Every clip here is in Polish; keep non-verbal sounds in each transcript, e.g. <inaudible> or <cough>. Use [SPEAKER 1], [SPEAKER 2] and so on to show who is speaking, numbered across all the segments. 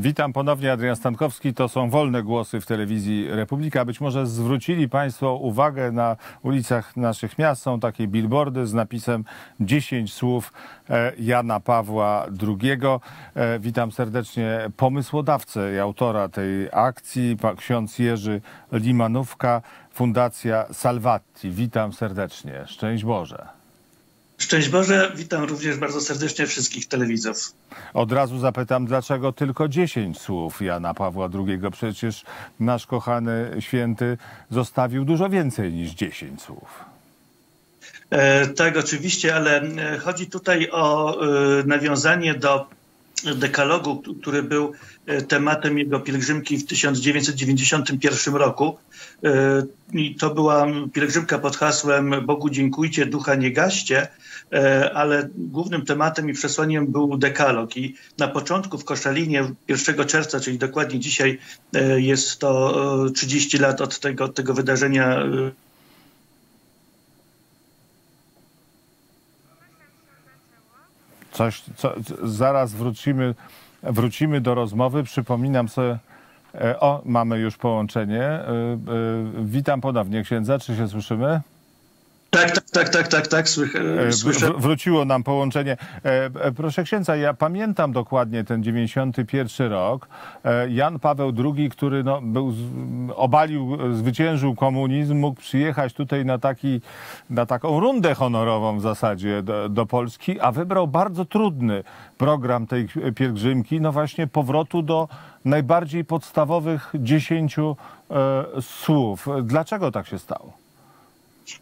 [SPEAKER 1] Witam ponownie, Adrian Stankowski. To są wolne głosy w telewizji Republika. Być może zwrócili Państwo uwagę na ulicach naszych miast. Są takie billboardy z napisem 10 słów e, Jana Pawła II. E, witam serdecznie pomysłodawcę i autora tej akcji, ksiądz Jerzy Limanówka, Fundacja Salvatti. Witam serdecznie. Szczęść Boże.
[SPEAKER 2] Szczęść Boże, witam również bardzo serdecznie wszystkich telewidzów.
[SPEAKER 1] Od razu zapytam, dlaczego tylko 10 słów Jana Pawła II? Przecież nasz kochany święty zostawił dużo więcej niż 10 słów.
[SPEAKER 2] E, tak, oczywiście, ale e, chodzi tutaj o e, nawiązanie do dekalogu, który był e, tematem jego pielgrzymki w 1991 roku. E, I to była pielgrzymka pod hasłem Bogu dziękujcie, ducha nie gaście, e, ale głównym tematem i przesłaniem był dekalog. I na początku w Koszalinie 1 czerwca, czyli dokładnie dzisiaj jest to 30 lat od tego, tego wydarzenia
[SPEAKER 1] Coś, co, zaraz wrócimy, wrócimy do rozmowy. Przypominam sobie, e, o, mamy już połączenie. E, e, witam ponownie księdza, czy się słyszymy?
[SPEAKER 2] Tak, tak, tak, tak, tak, tak, słyszę.
[SPEAKER 1] Wróciło nam połączenie. Proszę księdza, ja pamiętam dokładnie ten 91 rok. Jan Paweł II, który no, był, obalił, zwyciężył komunizm, mógł przyjechać tutaj na, taki, na taką rundę honorową w zasadzie do, do Polski, a wybrał bardzo trudny program tej pielgrzymki, no właśnie powrotu do najbardziej podstawowych dziesięciu e, słów. Dlaczego tak się stało?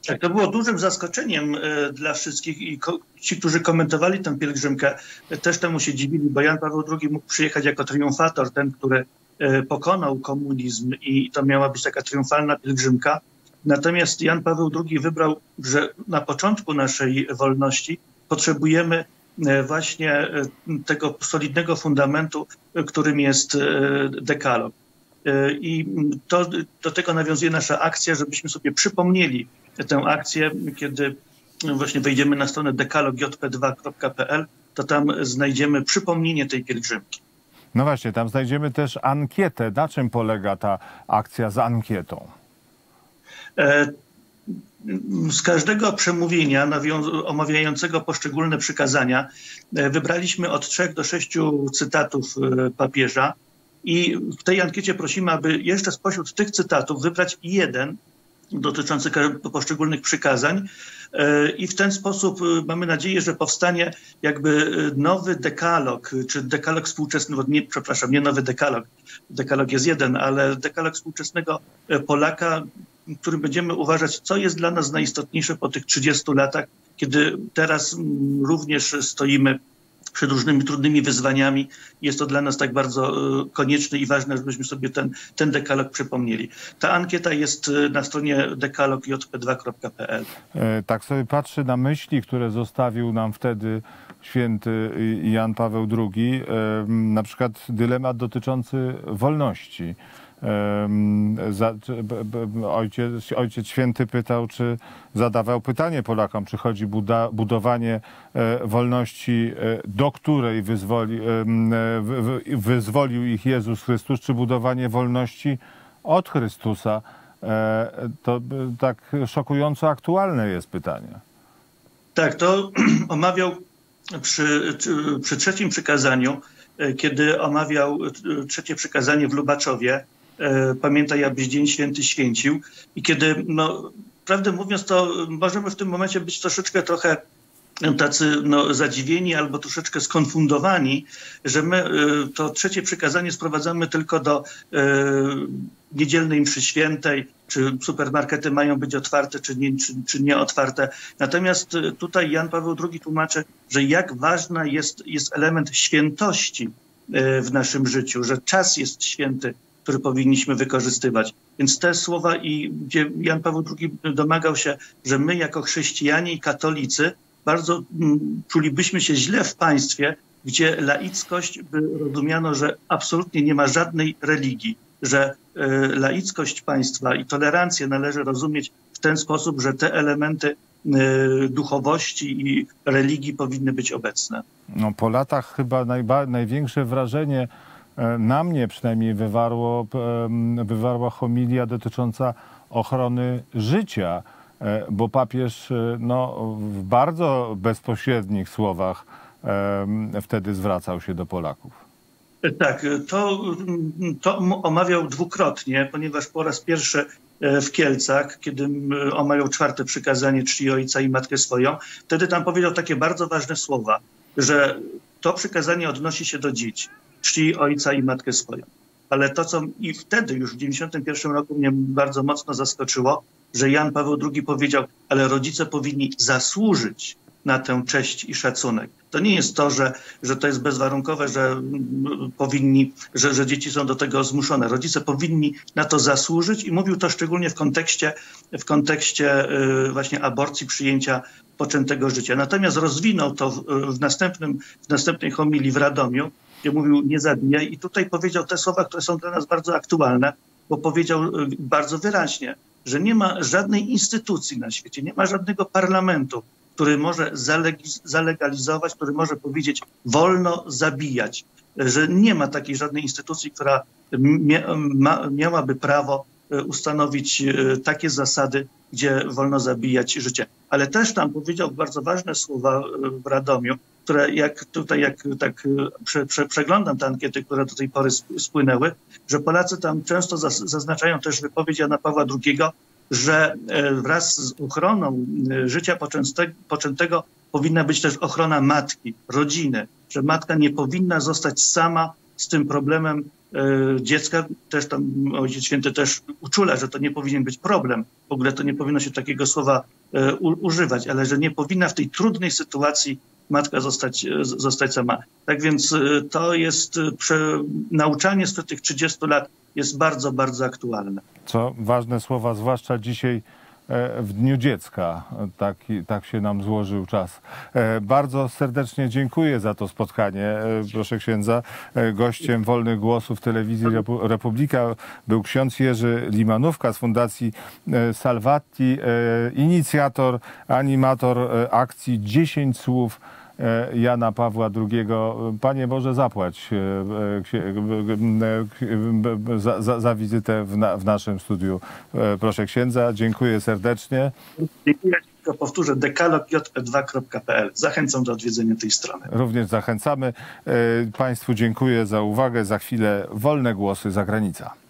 [SPEAKER 2] Tak, to było dużym zaskoczeniem e, dla wszystkich i ci, którzy komentowali tę pielgrzymkę, też temu się dziwili, bo Jan Paweł II mógł przyjechać jako triumfator, ten, który e, pokonał komunizm i to miała być taka triumfalna pielgrzymka. Natomiast Jan Paweł II wybrał, że na początku naszej wolności potrzebujemy e, właśnie tego solidnego fundamentu, którym jest dekalog. I to, do tego nawiązuje nasza akcja, żebyśmy sobie przypomnieli tę akcję, kiedy właśnie wejdziemy na stronę dekalogjp2.pl, to tam znajdziemy przypomnienie tej pielgrzymki.
[SPEAKER 1] No właśnie, tam znajdziemy też ankietę. Na czym polega ta akcja z ankietą?
[SPEAKER 2] E, z każdego przemówienia omawiającego poszczególne przykazania e, wybraliśmy od trzech do sześciu cytatów e, papieża i w tej ankiecie prosimy, aby jeszcze spośród tych cytatów wybrać jeden, dotyczący poszczególnych przykazań. E, I w ten sposób e, mamy nadzieję, że powstanie jakby e, nowy dekalog, czy dekalog współczesny, nie, przepraszam, nie nowy dekalog, dekalog jest jeden, ale dekalog współczesnego Polaka, którym będziemy uważać, co jest dla nas najistotniejsze po tych 30 latach, kiedy teraz również stoimy przed różnymi trudnymi wyzwaniami. Jest to dla nas tak bardzo e, konieczne i ważne, żebyśmy sobie ten, ten dekalog przypomnieli. Ta ankieta jest e, na stronie dekalogjp2.pl.
[SPEAKER 1] E, tak sobie patrzy na myśli, które zostawił nam wtedy święty Jan Paweł II, na przykład dylemat dotyczący wolności ojciec, ojciec święty pytał, czy zadawał pytanie Polakom, czy chodzi buda, budowanie e, wolności, e, do której wyzwoli, e, wyzwolił ich Jezus Chrystus, czy budowanie wolności od Chrystusa. To tak szokująco aktualne jest pytanie.
[SPEAKER 2] Tak, to <clears throat> omawiał przy, przy trzecim przykazaniu, kiedy omawiał trzecie przykazanie w Lubaczowie, pamiętaj, abyś Dzień Święty święcił. I kiedy, no, prawdę mówiąc, to możemy w tym momencie być troszeczkę trochę tacy no, zadziwieni albo troszeczkę skonfundowani, że my e, to trzecie przykazanie sprowadzamy tylko do e, niedzielnej mszy świętej, czy supermarkety mają być otwarte, czy nie, czy, czy nie otwarte. Natomiast tutaj Jan Paweł II tłumaczy, że jak ważna jest, jest element świętości w naszym życiu, że czas jest święty, który powinniśmy wykorzystywać. Więc te słowa i gdzie Jan Paweł II domagał się, że my jako chrześcijanie i katolicy bardzo mm, czulibyśmy się źle w państwie, gdzie laickość by rozumiano, że absolutnie nie ma żadnej religii, że y, laickość państwa i tolerancję należy rozumieć w ten sposób, że te elementy y, duchowości i religii powinny być obecne.
[SPEAKER 1] No, po latach chyba najba, największe wrażenie e, na mnie przynajmniej wywarło, wywarła homilia dotycząca ochrony życia, e, bo papież e, no, w bardzo bezpośrednich słowach wtedy zwracał się do Polaków.
[SPEAKER 2] Tak, to, to omawiał dwukrotnie, ponieważ po raz pierwszy e, w Kielcach, kiedy omawiał czwarte przykazanie czci ojca i matkę swoją, wtedy tam powiedział takie bardzo ważne słowa, że to przykazanie odnosi się do dzieci, czci ojca i matkę swoją. Ale to, co i wtedy już w 91 roku mnie bardzo mocno zaskoczyło, że Jan Paweł II powiedział, ale rodzice powinni zasłużyć na tę cześć i szacunek. To nie jest to, że, że to jest bezwarunkowe, że mm, powinni, że, że dzieci są do tego zmuszone. Rodzice powinni na to zasłużyć i mówił to szczególnie w kontekście, w kontekście y, właśnie aborcji, przyjęcia poczętego życia. Natomiast rozwinął to w, w, następnym, w następnej homilii w Radomiu, gdzie mówił nie zabijaj i tutaj powiedział te słowa, które są dla nas bardzo aktualne, bo powiedział y, bardzo wyraźnie, że nie ma żadnej instytucji na świecie, nie ma żadnego parlamentu, który może zalegalizować, który może powiedzieć wolno zabijać, że nie ma takiej żadnej instytucji, która mia, miałaby prawo e, ustanowić e, takie zasady, gdzie wolno zabijać życie. Ale też tam powiedział bardzo ważne słowa w Radomiu, które jak tutaj, jak tak prze, prze, przeglądam te ankiety, które do tej pory spłynęły, że Polacy tam często zaznaczają też wypowiedź Jana Pawła II, że e, wraz z ochroną e, życia poczętego powinna być też ochrona matki, rodziny, że matka nie powinna zostać sama z tym problemem e, dziecka. Też tam Ojciec Święty też uczula, że to nie powinien być problem. W ogóle to nie powinno się takiego słowa używać, ale że nie powinna w tej trudnej sytuacji matka zostać, zostać sama. Tak więc to jest prze, nauczanie z tych 30 lat jest bardzo, bardzo aktualne.
[SPEAKER 1] Co ważne słowa, zwłaszcza dzisiaj w Dniu Dziecka. Tak, tak się nam złożył czas. E, bardzo serdecznie dziękuję za to spotkanie, e, proszę księdza. Gościem Wolnych Głosów Telewizji Republika był ksiądz Jerzy Limanówka z Fundacji Salvati, inicjator, animator akcji 10 słów E, Jana Pawła II. Panie Boże, zapłać e, e, za, za, za wizytę w, na, w, naszym studiu. Proszę księdza, dziękuję serdecznie.
[SPEAKER 2] Dziękuję. Tylko powtórzę dekalog.jp2.pl. Zachęcam do odwiedzenia tej strony.
[SPEAKER 1] Również zachęcamy. Państwu dziękuję za uwagę. Za chwilę wolne głosy za granica.